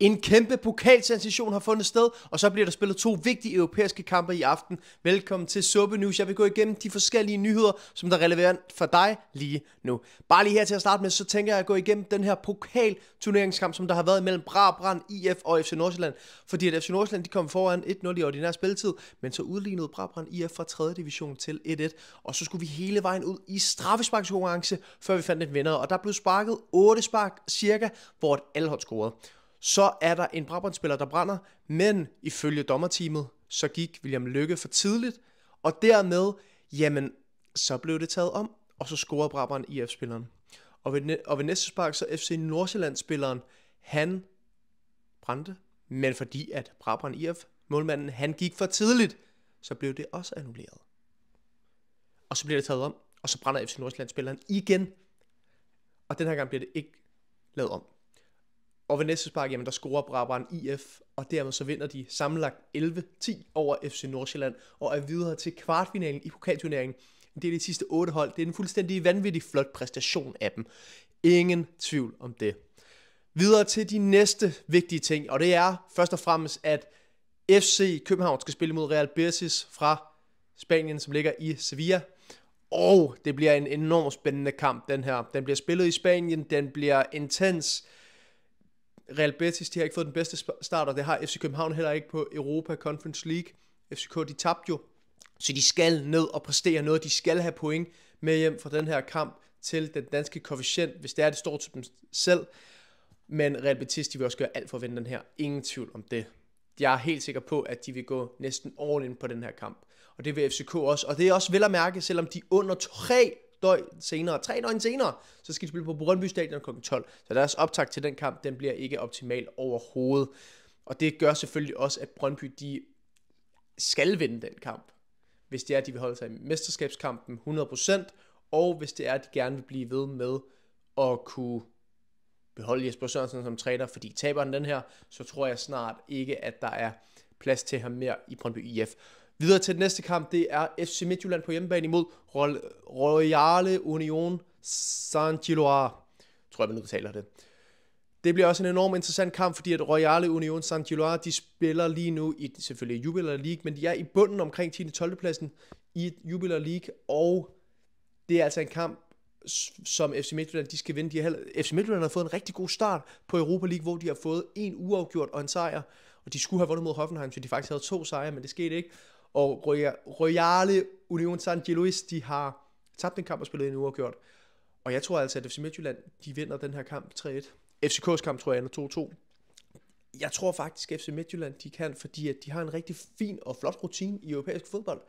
En kæmpe pokalsensation har fundet sted, og så bliver der spillet to vigtige europæiske kampe i aften. Velkommen til Suppe News. Jeg vil gå igennem de forskellige nyheder, som der er relevant for dig lige nu. Bare lige her til at starte med, så tænker jeg at gå igennem den her pokalturneringskamp, som der har været mellem Brabrand, IF og FC Nordsjælland. Fordi at FC Nordsjælland de kom foran 1-0 i ordinær spilletid, men så udlignede Brabrand IF fra 3. division til 1-1. Og så skulle vi hele vejen ud i straffesparkskonkurrence, før vi fandt en vinder. Og der blev sparket 8 spark cirka, hvor et alhold scorede så er der en Brabrand-spiller, der brænder, men ifølge dommerteamet, så gik William Lykke for tidligt, og dermed, jamen, så blev det taget om, og så scorede Brabrand IF-spilleren. Og ved, og ved næste spark, så FC Nordsjælland-spilleren, han brændte, men fordi at Brabrand IF, målmanden, han gik for tidligt, så blev det også annulleret. Og så bliver det taget om, og så brænder FC Nordsjælland-spilleren igen. Og den her gang bliver det ikke lavet om. Og ved næste spark, jamen der scorer Brabrand IF, og dermed så vinder de sammenlagt 11-10 over FC Nordsjælland, og er videre til kvartfinalen i pokalturneringen. Det er de sidste otte hold. Det er en fuldstændig vanvittig flot præstation af dem. Ingen tvivl om det. Videre til de næste vigtige ting, og det er først og fremmest, at FC København skal spille mod Real Betis fra Spanien, som ligger i Sevilla. Og det bliver en enormt spændende kamp, den her. Den bliver spillet i Spanien, den bliver intens. Real Betis, de har ikke fået den bedste start, og det har FC København heller ikke på Europa Conference League. FCK, de tabte jo, så de skal ned og præstere noget. De skal have point med hjem fra den her kamp til den danske koefficient, hvis det er, det står til dem selv. Men Real Betis, de vil også gøre alt for at vinde den her. Ingen tvivl om det. Jeg er helt sikker på, at de vil gå næsten all in på den her kamp. Og det vil FCK også. Og det er også vel at mærke, selvom de under tre døgn senere, tre døgn senere, så skal de spille på Brøndby Stadion kl. 12. Så deres optag til den kamp, den bliver ikke optimal overhovedet. Og det gør selvfølgelig også, at Brøndby, de skal vinde den kamp. Hvis det er, at de vil holde sig i mesterskabskampen 100%, og hvis det er, at de gerne vil blive ved med at kunne beholde Jesper Sørensen som træner, fordi taber han den her, så tror jeg snart ikke, at der er plads til ham mere i Brøndby IF. Videre til den næste kamp, det er FC Midtjylland på hjemmebane imod Royale Union saint gilloire Tror jeg, man udtaler det. Det bliver også en enorm interessant kamp, fordi at Royale Union saint gilloire de spiller lige nu i selvfølgelig Jubilar League, men de er i bunden omkring 10. 12. pladsen i Jubilar League, og det er altså en kamp, som FC Midtjylland de skal vinde. De har, FC Midtjylland har fået en rigtig god start på Europa League, hvor de har fået en uafgjort og en sejr, og de skulle have vundet mod Hoffenheim, så de faktisk havde to sejre, men det skete ikke. Og Royale Union San Luis, de har tabt en kamp og spillet en uafgjort. Og jeg tror altså, at FC Midtjylland, de vinder den her kamp 3-1. FCK's kamp tror jeg ender 2-2. Jeg tror faktisk, at FC Midtjylland, de kan, fordi at de har en rigtig fin og flot rutine i europæisk fodbold.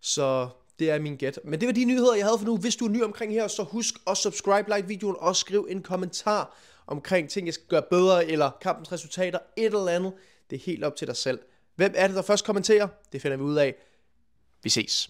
Så det er min gæt. Men det var de nyheder, jeg havde for nu. Hvis du er ny omkring her, så husk at subscribe, like videoen og skriv en kommentar omkring ting, jeg skal gøre bedre, eller kampens resultater, et eller andet. Det er helt op til dig selv. Hvem er det, der først kommenterer? Det finder vi ud af. Vi ses.